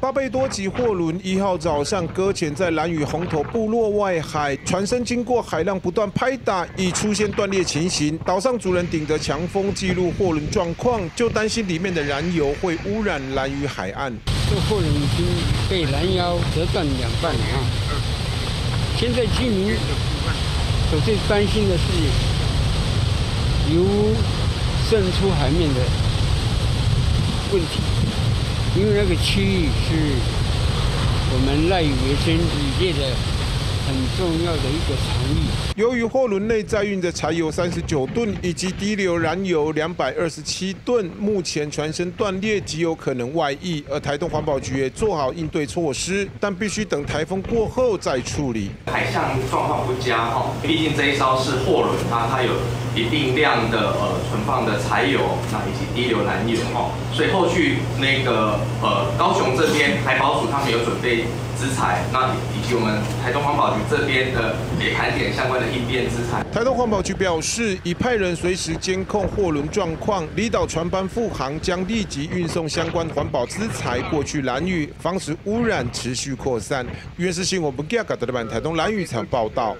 巴贝。多级货轮一号早上搁浅在蓝屿红头部落外海，船身经过海浪不断拍打，已出现断裂情形。岛上主人顶着强风记录货轮状况，就担心里面的燃油会污染蓝屿海岸。这货轮已经被拦腰折断两半了！现在居民所最担心的是油渗出海面的问题。因为那个区域是我们赖以为生渔业的很重要的一个场域。由于货轮内载运的柴油三十九吨以及低硫燃油两百二十七吨，目前船身断裂极有可能外溢，而台东环保局也做好应对措施，但必须等台风过后再处理。海象状况不佳哈，毕竟这一艘是货轮，它它有一定量的呃存放的柴油，那以及低硫燃油哦，所以后续那个呃高雄这边海保署他们有准备。资材，那以及我们台东环保局这边的也盘点相关的应变资材。台东环保局表示，已派人随时监控货轮状况，离岛船班复航将立即运送相关环保资材过去蓝屿，防止污染持续扩散。原视新闻不给亚格德的版台东蓝屿场报道。